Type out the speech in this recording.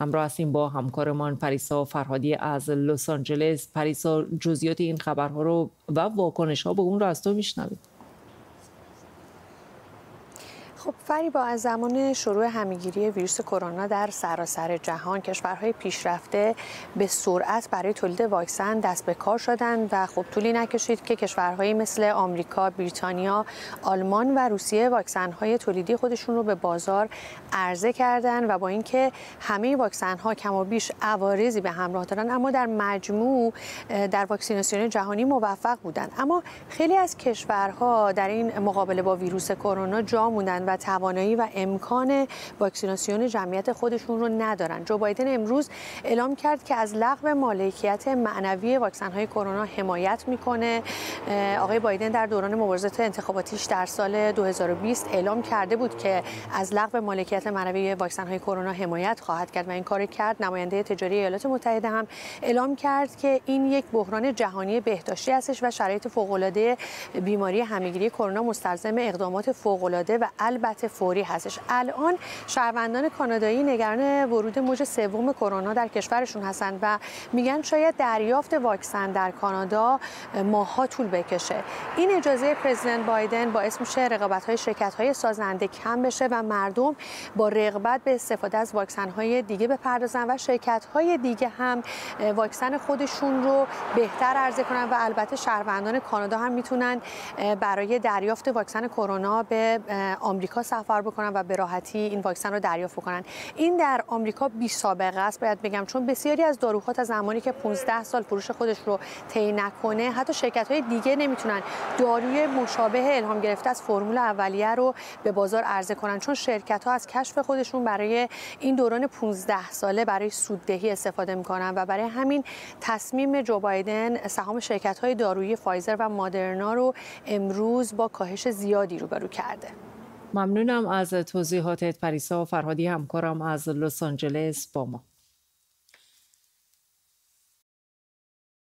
همراه هستیم با همکارمان پریسا فرهادی از لس آنجلس. پریسا جزئیات این خبرها رو و واکنش ها به اون رو از تو میشنویم خب فریبا از زمان شروع همهگیری ویروس کرونا در سراسر جهان کشورهای پیشرفته به سرعت برای تولید واکسن دست به کار شدند و خب طولی نکشید که کشورهایی مثل آمریکا، بریتانیا، آلمان و روسیه واکسن‌های تولیدی خودشون رو به بازار عرضه کردند و با اینکه همه واکسن‌ها کم و بیش عوارضی به همراه دارن اما در مجموع در واکسیناسیون جهانی موفق بودند اما خیلی از کشورها در این مقابله با ویروس کرونا جا موندن و توانایی و امکان واکسیناسیون جمعیت خودشون رو ندارن. جو بایدن امروز اعلام کرد که از لغو مالکیت معنوی واکسن های کرونا حمایت می‌کنه. آقای بایدن در دوران مبارزات انتخاباتیش در سال 2020 اعلام کرده بود که از لغو مالکیت معنوی واکسن های کرونا حمایت خواهد کرد و این کار کرد. نماینده تجاری ایالات متحده هم اعلام کرد که این یک بحران جهانی بهداشتی هستش و شرایط فوق بیماری همهگیری کرونا مستلزم اقدامات فوق و البته فوری هستش. الان شهروندان کانادایی نگران ورود موج سوم کرونا در کشورشون هستند و میگن شاید دریافت واکسن در کانادا ماها طول بکشه. این اجازه پرزیدنت بایدن باعث میشه رقابت های شرکت های سازنده کم بشه و مردم با رغبت به استفاده از واکسن های دیگه بپردازن و شرکت های دیگه هم واکسن خودشون رو بهتر عرضه کنن و البته شهروندان کانادا هم می‌تونن برای دریافت واکسن کرونا به آمریکا آمریکا سفر بکنن و به راحتی این واکسن رو دریافت کنن. این در آمریکا بی سابقه است باید بگم چون بسیاری از داروها تا زمانی که 15 سال فروش خودش رو طی نکنه حتی شرکت های دیگه نمی‌تونن داروی مشابه الهام گرفته از فرمول اولیه رو به بازار عرضه کنن. چون شرکت ها از کشف خودشون برای این دوران 15 ساله برای سوددهی استفاده می‌کنن و برای همین تصمیم جو بایدن سهام شرکت های دارویی فایزر و مادرنا رو امروز با کاهش زیادی روبرو کرده. ممنونم از توضیحاتت پریسا فرهادی همکارم از لس آنجلس با ما.